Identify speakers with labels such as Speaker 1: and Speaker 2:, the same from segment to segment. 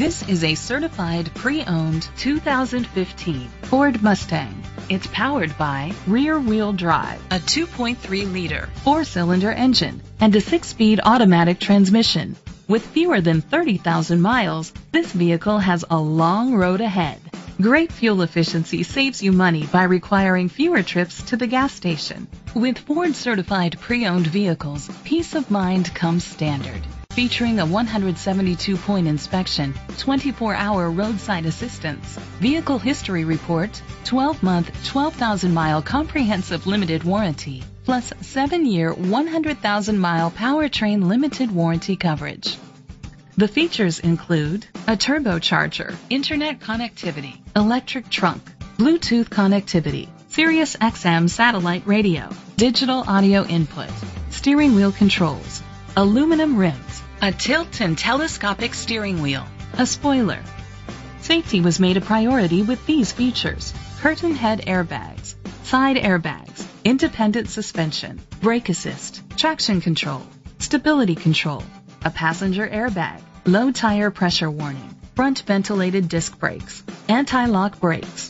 Speaker 1: This is a certified pre-owned 2015 Ford Mustang. It's powered by rear-wheel drive, a 2.3-liter four-cylinder engine, and a six-speed automatic transmission. With fewer than 30,000 miles, this vehicle has a long road ahead. Great fuel efficiency saves you money by requiring fewer trips to the gas station. With Ford certified pre-owned vehicles, peace of mind comes standard. Featuring a 172 point inspection, 24 hour roadside assistance, vehicle history report, 12 month, 12,000 mile comprehensive limited warranty, plus 7 year, 100,000 mile powertrain limited warranty coverage. The features include a turbocharger, internet connectivity, electric trunk, Bluetooth connectivity, Sirius XM satellite radio, digital audio input, steering wheel controls, aluminum rims, a tilt and telescopic steering wheel, a spoiler. Safety was made a priority with these features. Curtain head airbags, side airbags, independent suspension, brake assist, traction control, stability control, a passenger airbag, low tire pressure warning, front ventilated disc brakes, anti-lock brakes.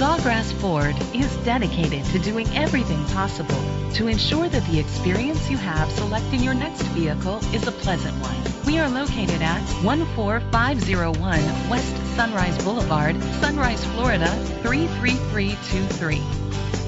Speaker 1: Sawgrass Ford is dedicated to doing everything possible to ensure that the experience you have selecting your next vehicle is a pleasant one. We are located at 14501 West Sunrise Boulevard, Sunrise, Florida 33323.